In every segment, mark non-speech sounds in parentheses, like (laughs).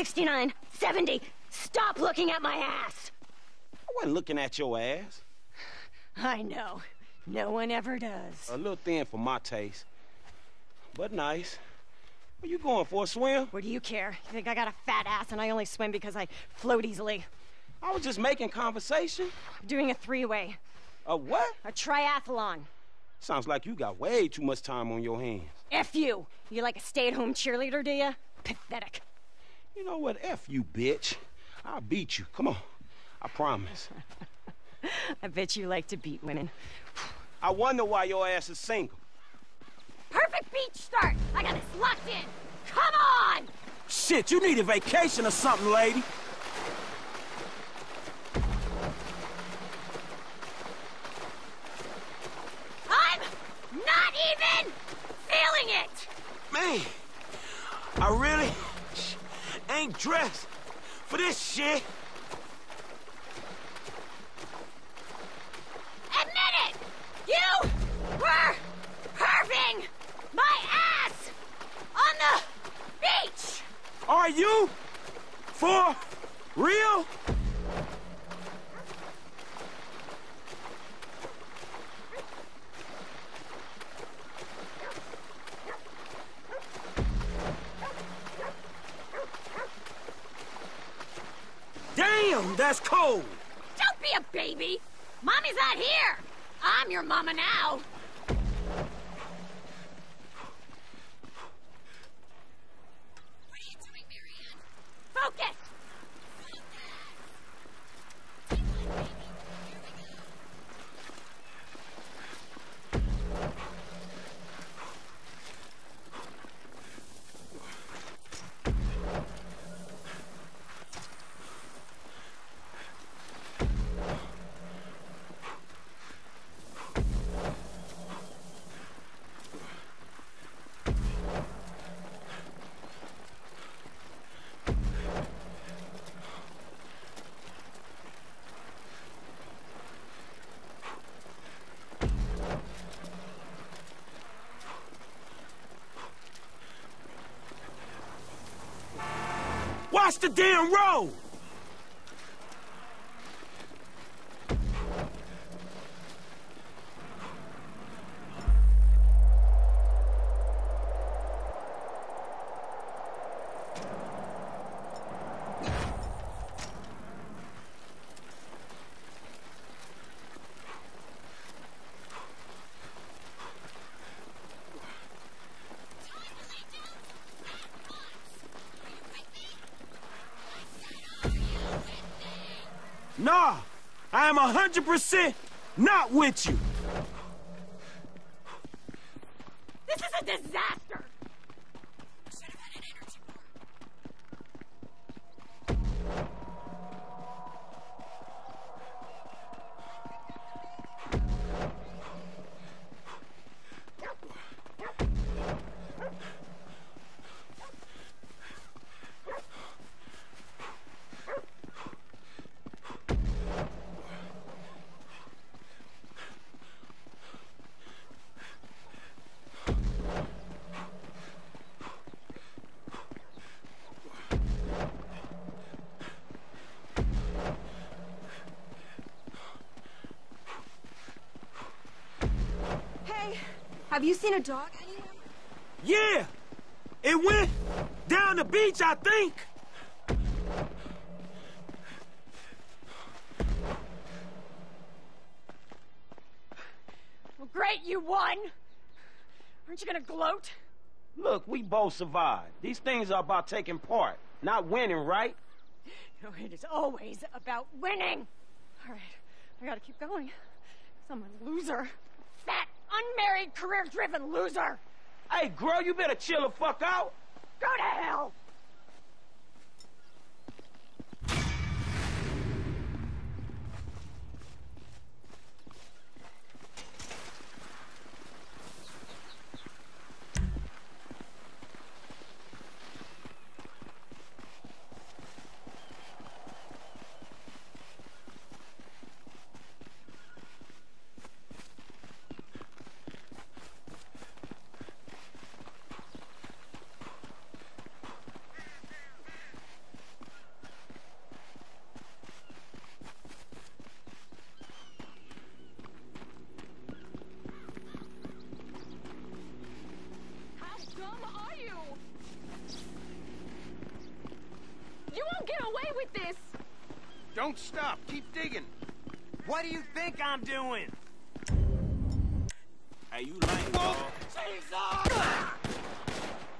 69, 70. Stop looking at my ass! I wasn't looking at your ass. I know. No one ever does. A little thin for my taste. But nice. Are you going for a swim? What do you care? You think I got a fat ass and I only swim because I float easily? I was just making conversation. I'm doing a three-way. A what? A triathlon. Sounds like you got way too much time on your hands. F you. You like a stay-at-home cheerleader, do you? Pathetic. You know what? F you, bitch. I'll beat you. Come on. I promise. (laughs) I bet you like to beat women. I wonder why your ass is single. Perfect beach start. I got this locked in. Come on! Shit, you need a vacation or something, lady. I'm not even feeling it! Man, I really ain't dressed for this shit. Admit it! You were perving my ass on the beach! Are you? For real? Damn, that's cold. Don't be a baby! Mommy's not here! I'm your mama now! The damn road. Nah, I am a hundred percent not with you. This is a disaster! Have you seen a dog anywhere? Yeah, it went down the beach, I think. Well, great, you won! Aren't you gonna gloat? Look, we both survived. These things are about taking part, not winning, right? You know, it is always about winning! All right, I gotta keep going. I'm a loser. Fat, unmarried, career-driven loser! Hey, girl, you better chill the fuck out. Go to hell! Don't stop. Keep digging. What do you think I'm doing? Hey, you lame, dog.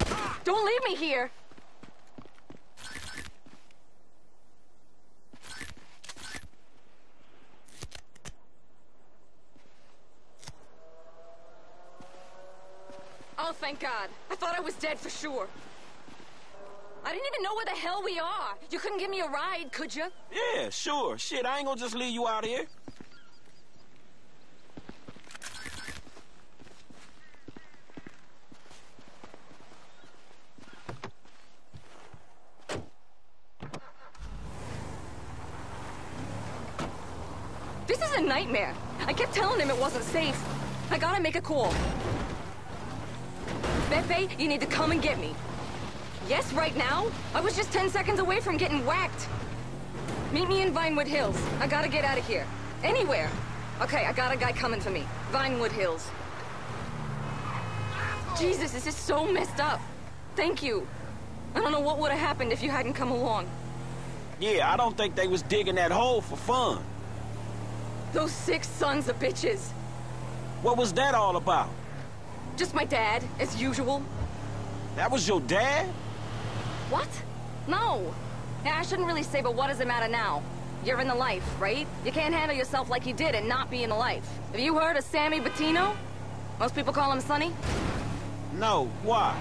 Oh, Don't leave me here! Oh, thank God. I thought I was dead for sure. I didn't even know where the hell we are. You couldn't give me a ride, could you? Yeah, sure. Shit, I ain't gonna just leave you out here. This is a nightmare. I kept telling him it wasn't safe. I gotta make a call. Pepe, you need to come and get me. Yes, right now? I was just 10 seconds away from getting whacked. Meet me in Vinewood Hills. I gotta get out of here. Anywhere. Okay, I got a guy coming for me. Vinewood Hills. Jesus, this is so messed up. Thank you. I don't know what would have happened if you hadn't come along. Yeah, I don't think they was digging that hole for fun. Those six sons of bitches. What was that all about? Just my dad, as usual. That was your dad? What? No. Yeah, I shouldn't really say, but what does it matter now? You're in the life, right? You can't handle yourself like you did and not be in the life. Have you heard of Sammy Bettino? Most people call him Sonny. No, why?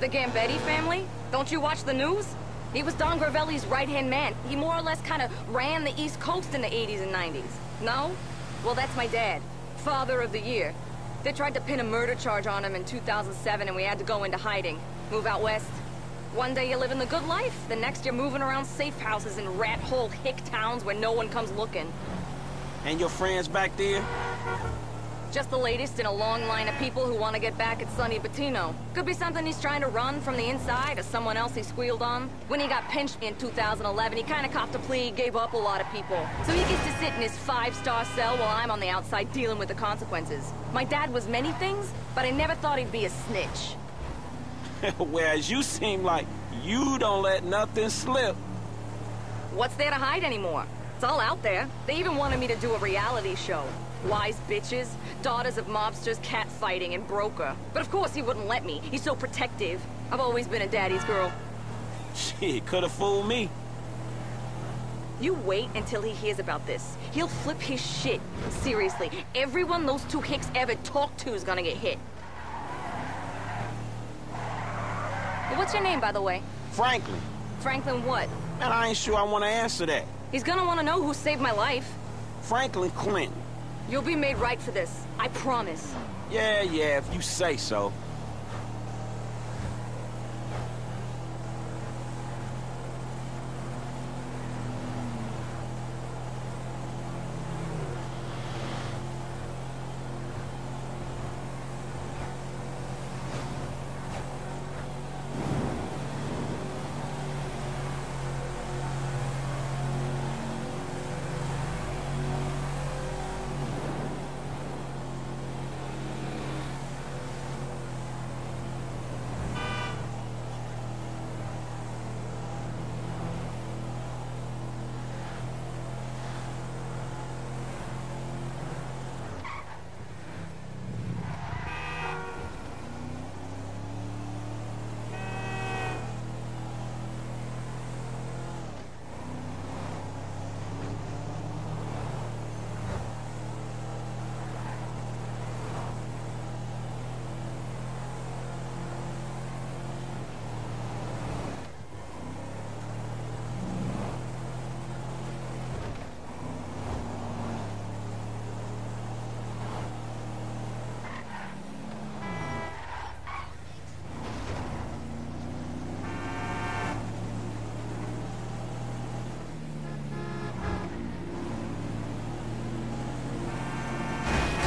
The Gambetti family? Don't you watch the news? He was Don Gravelli's right-hand man. He more or less kind of ran the East Coast in the 80s and 90s. No? Well, that's my dad. Father of the year. They tried to pin a murder charge on him in 2007 and we had to go into hiding. Move out west. One day you're living the good life, the next you're moving around safe houses in rat-hole hick towns where no one comes looking. And your friends back there? Just the latest in a long line of people who want to get back at Sonny Bettino. Could be something he's trying to run from the inside, or someone else he squealed on. When he got pinched in 2011, he kind of copped a plea, gave up a lot of people. So he gets to sit in his five-star cell while I'm on the outside dealing with the consequences. My dad was many things, but I never thought he'd be a snitch. (laughs) Whereas you seem like you don't let nothing slip. What's there to hide anymore? It's all out there. They even wanted me to do a reality show. Wise bitches, daughters of mobsters, catfighting, and broker. But of course he wouldn't let me. He's so protective. I've always been a daddy's girl. Shit, could have fooled me. You wait until he hears about this. He'll flip his shit. Seriously, everyone those two hicks ever talked to is gonna get hit. What's your name, by the way? Franklin. Franklin what? Man, I ain't sure I want to answer that. He's gonna want to know who saved my life. Franklin Clinton. You'll be made right for this. I promise. Yeah, yeah, if you say so.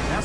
That's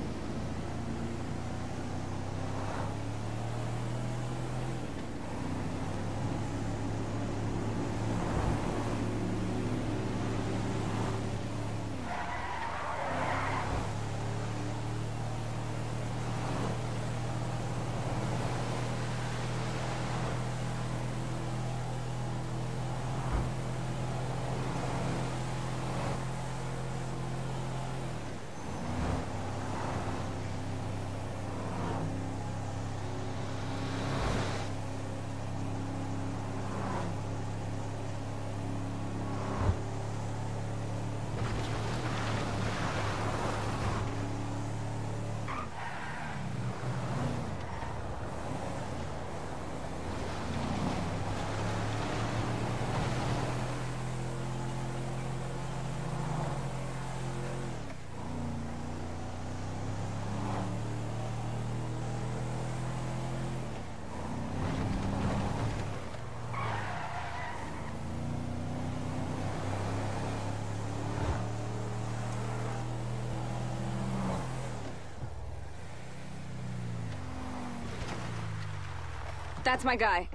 That's my guy.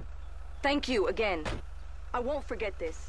Thank you again. I won't forget this.